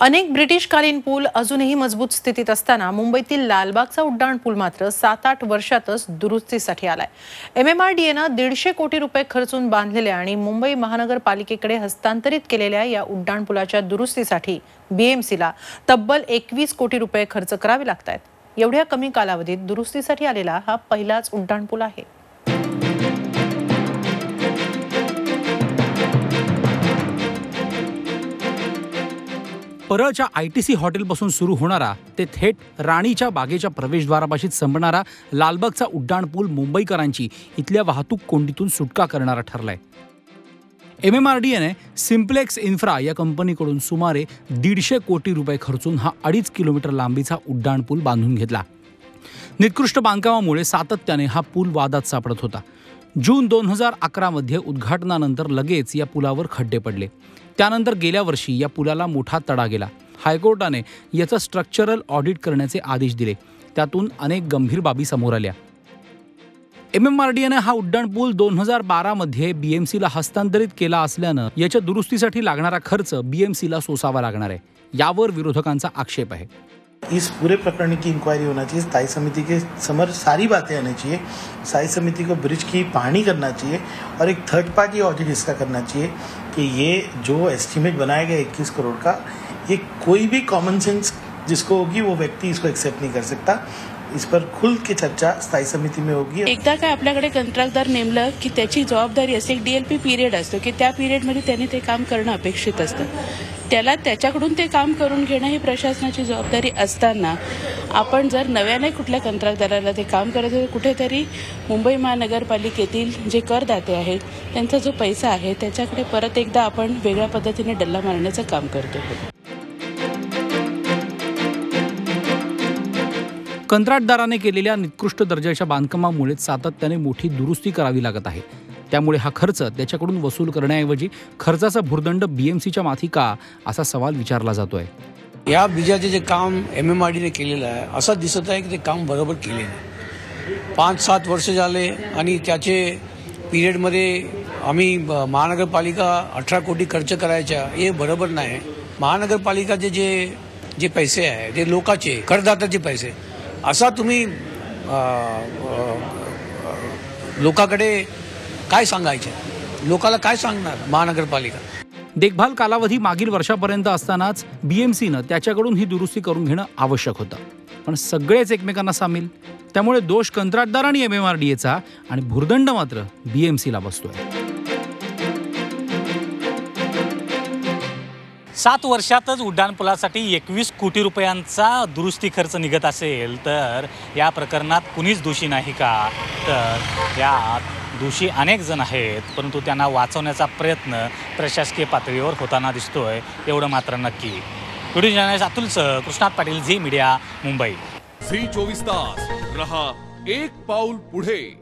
अनेक ब्रिटिशकालीन पूल अजूनही मजबूत स्थितीत असताना मुंबईतील लालबागचा उड्डाण पूल मात्र सात आठ वर्षातच दुरुस्तीसाठी आलाय. एम एम आर डी एनं दीडशे कोटी रुपये खर्चून बांधलेल्या आणि मुंबई महानगरपालिकेकडे हस्तांतरित केलेल्या या उड्डाण पुलाच्या दुरुस्तीसाठी बीएमसीला तब्बल एकवीस कोटी रुपये खर्च करावे लागत आहेत एवढ्या कमी कालावधीत दुरुस्तीसाठी आलेला हा पहिलाच उड्डाण पूल आहे. परळच्या आय टी सी हॉटेलपासून सुरू होणारा ते थेट राणीच्या बागेच्या प्रवेशद्वारापाशीच संपणारा लालबागचा उड्डाण पूल मुंबईकरांची इथल्या वाहतूक कोंडीतून सुटका करणारा ठरलाय. एम एम आर डी एने सिम्प्लेक्स इन्फ्रा या कंपनीकडून सुमारे दीडशे कोटी रुपये खर्चून हा अडीच किलोमीटर लांबीचा उड्डाण पूल बांधून घेतला. निकृष्ट बांधकामामुळे सातत्याने हा पूल वादात सापडत होता. जून दोन हजार अकरामध्ये उद्घाटनानंतर लगेच या पुलावर खड्डे पडले. त्यानंतर गेल्या वर्षी या पुलाला मोठा तडा गेला. हायकोर्टाने याचं स्ट्रक्चरल ऑडिट करण्याचे आदेश दिले. त्यातून अनेक गंभीर बाबी समोर आल्या. एम एम आर डी एने हा उड्डाण पूल दोन हजार बारामध्ये बी एम सीला हस्तांतरित केला असल्यानं याच्या दुरुस्तीसाठी लागणारा खर्च बीएमसीला सोसावा लागणार आहे. यावर विरोधकांचा आक्षेप आहे. इस पूरे प्रकरण की इंक्वायरी होना चाहिए। स्थायी समिति के समर सारी बातें आनी चाहिए। स्थायी समिति को ब्रिज की पानी करना चाहिए और एक थर्ड पार्टी ऑडिट इसका करना चाहिए कि ये जो एस्टिमेट बनाया गया इक्कीस करोड़ का, ये कोई भी कॉमन सेंस जिसको होगी वो व्यक्ति इसको एक्सेप्ट नहीं कर सकता। इस पर खुल के चर्चा स्थायी समिति में होगी। एकदा काय आपल्याकडे कंत्राटदार नेमलं की त्याची जबाबदारी असते एक डीएलपी पिरियड असतो की त्या पिरियडमध्ये त्याने ते काम करणं अपेक्षित असतं. त्याला त्याच्याकडून ते काम करून घेणं ही प्रशासनाची जबाबदारी असताना आपण जर नव्याने कुठल्या कंत्राटदाराला ते काम करत कुठेतरी मुंबई महानगरपालिकेतील जे करदाते आहेत त्यांचा जो पैसा आहे त्याच्याकडे परत एकदा आपण वेगळ्या पद्धतीने डल्ला मारण्याचं काम करतो कंत्राटदाराने केलेल्या निकृष्ट दर्जाच्या बांधकामामुळे सातत्याने मोठी दुरुस्ती करावी लागत आहे. त्यामुळे हा खर्च त्याच्याकडून वसूल करण्याऐवजी खर्चाचा भुर्दंड बीएमसीच्या माथी का असा सवाल विचारला जातोय. या बीजाचे जे काम एम एम आर डीने केलेलं आहे असं दिसत आहे की ते काम बरोबर केले नाही. पाच सात वर्ष झाले आणि त्याचे पिरियडमध्ये आम्ही ब- महानगरपालिका अठरा कोटी खर्च करायच्या हे बरोबर नाही. महानगरपालिकाचे जे जे पैसे आहे ते लोकाचे करदात्याचे पैसे असा तुम्ही लोकाकडे काय सांगायचे? लोकाला काय सांगणार महानगरपालिका? देखभाल कालावधी मागील वर्षापर्यंत असतानाच बीएमसीनं त्याच्याकडून ही दुरुस्ती करून घेणं आवश्यक होतं. पण सगळेच एकमेकांना सामील. त्यामुळे दोष कंत्राटदार आणि एम एम आर डी एचा आणि भुर्दंड मात्र बीएमसीला बसतोय. सात वर्षातच उड्डाणपुलासाठी एकवीस कोटी रुपयांचा दुरुस्ती खर्च निघत असेल तर या प्रकरणात कुणीच दोषी नाही का? तर यात दोषी अनेक जण आहेत परंतु त्यांना वाचवण्याचा प्रयत्न प्रशासकीय पातळीवर होताना दिसतोय एवढं मात्र नक्की. व्हिडिओ जर्नलिस्ट अतुलसह Krushnat Patil Zee media Mumbai. Zee चोवीस तास. रहा एक पाऊल पुढे.